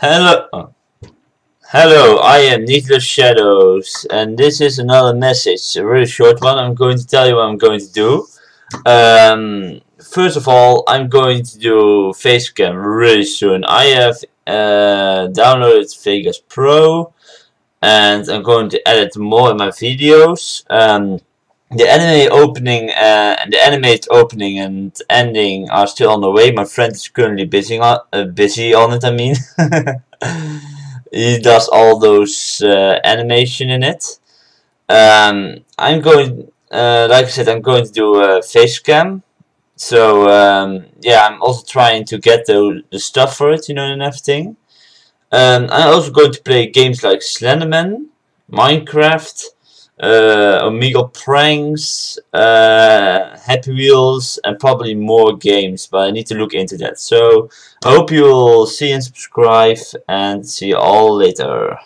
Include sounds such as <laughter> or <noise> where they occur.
Hello. oh. Hello, I am Needless Shadows, and this is another message, a really short one. I'm going to tell you what I'm going to do. Um, first of all, I'm going to do Facecam really soon. I have uh, downloaded Vegas Pro, and I'm going to edit more in my videos. Um, the anime opening uh, and the animated opening and ending are still on the way. My friend is currently busy on, uh, busy on it. I mean. <laughs> he does all those uh, animation in it. Um, I'm going, uh, like I said, I'm going to do a face cam. So um, yeah, I'm also trying to get the, the stuff for it, you know, and everything. Um, I'm also going to play games like Slenderman, Minecraft, uh, Omegle Pranks, uh, Happy Wheels, and probably more games, but I need to look into that. So, I hope you'll see and subscribe, and see you all later.